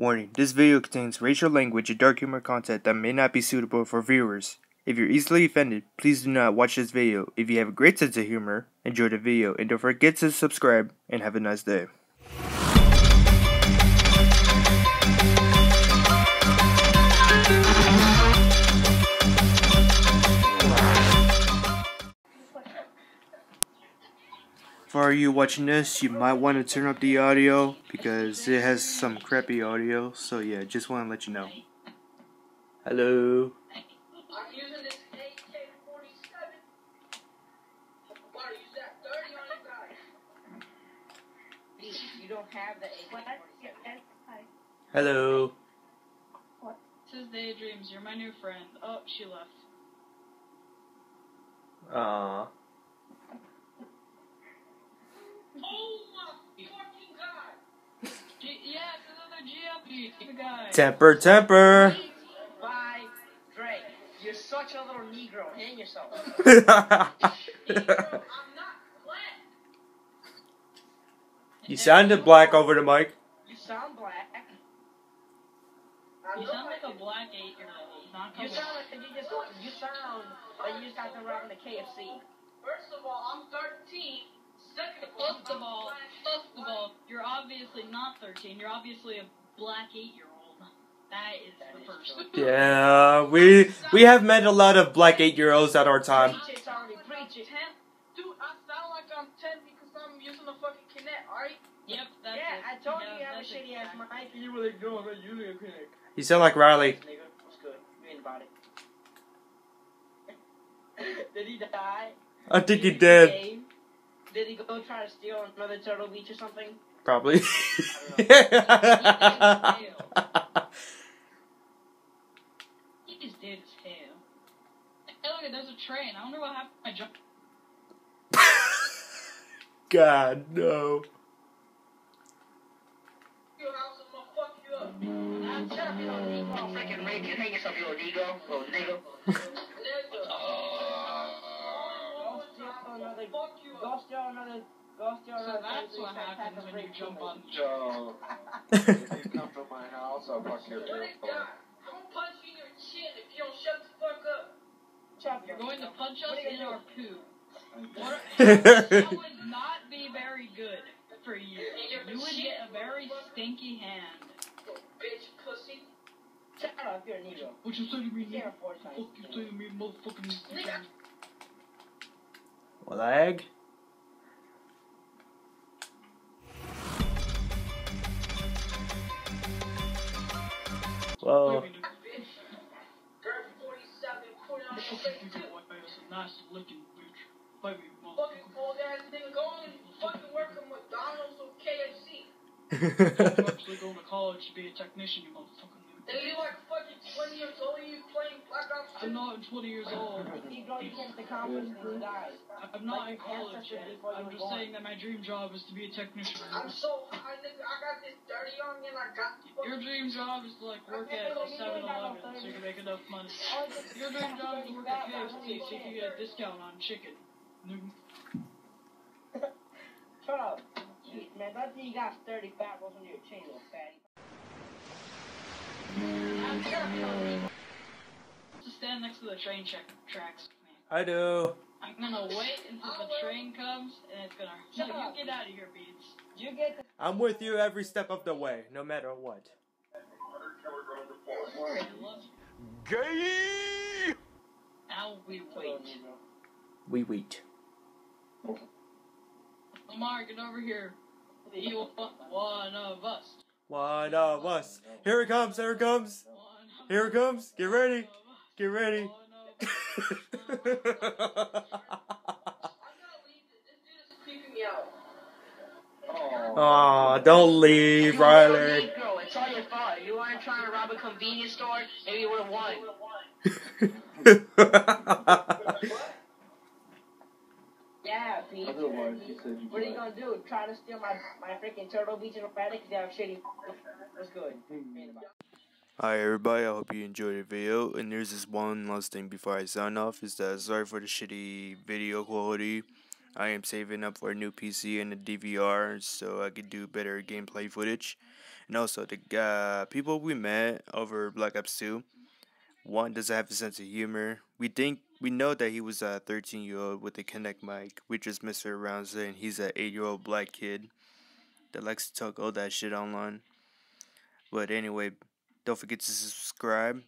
Warning, this video contains racial language and dark humor content that may not be suitable for viewers. If you're easily offended, please do not watch this video. If you have a great sense of humor, enjoy the video and don't forget to subscribe and have a nice day. For you watching this, you might want to turn up the audio because it has some crappy audio. So yeah, just want to let you know. Hello. I'm using this AK-47. Why use that 30 on you guys? You don't have the AK-47. Hello. This is Daydreams. You're my new friend. Oh, she left. Aww. Oh my fucking god! G- yeah, it's another GLP. The guy. Temper, temper. By Drake. You're such a little Negro. Hang yourself. Negro, black. you sounded black over the mic. You sound black. I You sound like like a black eight-year-old. You sound like you just you sound like you just got done robbing a KFC. First of all, I'm 13. Second of all, First of I'm all, first of all, you're obviously not 13. You're obviously a black eight-year-old. That is That the is first. Yeah, we we have met a lot of black eight year olds at our time. Preach it, Tony. Preach it. Dude, I sound like I'm 10 because I'm using the fucking Kinect, alright? Yep, that's Yeah, it. I told Yeah, you you have a that's shitty ass exact- mic. You really don't using a Kinect. You sound like Riley. What's good? You ain't about it. Did he die? I think he beat did. The game? Did he go try to steal another Turtle Beach or something? Probably. He just did his tail. Hey, look, there's a train. I wonder what happened to my jump. God no. Your house, I'm gonna fuck you up. Nah, shut up, you little Negro. So that's what happens when you jump women. on. Joe, if you come to my house, I'll fuck your What ear is full. I'm gonna punch you in your chin if you don't shut the fuck up. Chop You're going to punch us What are you in gonna our poo. What- That would not be very good for you. You would get a very stinky hand. Bitch pussy. Shut up, you're a Negro. What you say to me, You can't afford Chinese Fuck you say to me, motherfucking. Nigga. Lag. I'm actually going to college to be a technician, you motherfucking. And you like fucking 20 years old and you playing Black Ops 2. I'm not 20 years old. Negro, you can't accomplish these guys. I'm not in college yet. I'm just saying that my dream job is to be a technician. I'm so high, nigga. I got this dirty on me and I got Your dream job is to like work at 7-Eleven so you can make enough money. Your dream job is to work at KFC so you can get a discount on chicken. Shut up. Jeez, man, that thing you got 30 fat rolls under your chin, little fatty. Just stand next to the train check tracks. I do. I'm gonna wait until the train comes and it's gonna. Shut No, up. you get out of here, Beats. You get the I'm with you every step of the way, no matter what. I. Gay! Now we wait. We wait. Lamar, get over here. You one of us. One of us. Here it comes, here it comes. Here it comes. Get ready. Get ready. One of us. I'm gonna leave this. This dude is creeping me out. Aw, don't leave, You little Riley. Negro, it's all your fault. You weren't trying to rob a convenience store, maybe you would have won. Yeah, Pete. Otherwise, he said you What are you gonna do? Try to steal my my freaking Turtle Beach and Friday because you have shitty. What's good? Hi everybody, I hope you enjoyed the video. And there's this one last thing before I sign off is that sorry for the shitty video quality. I am saving up for a new PC and a DVR so I could do better gameplay footage. And also the uh, people we met over Black Ops 2, one doesn't have a sense of humor. We think we know that he was a 13 year old with a Kinect mic. We just mess around saying he's an 8 year old black kid that likes to talk all that shit online. But anyway, don't forget to subscribe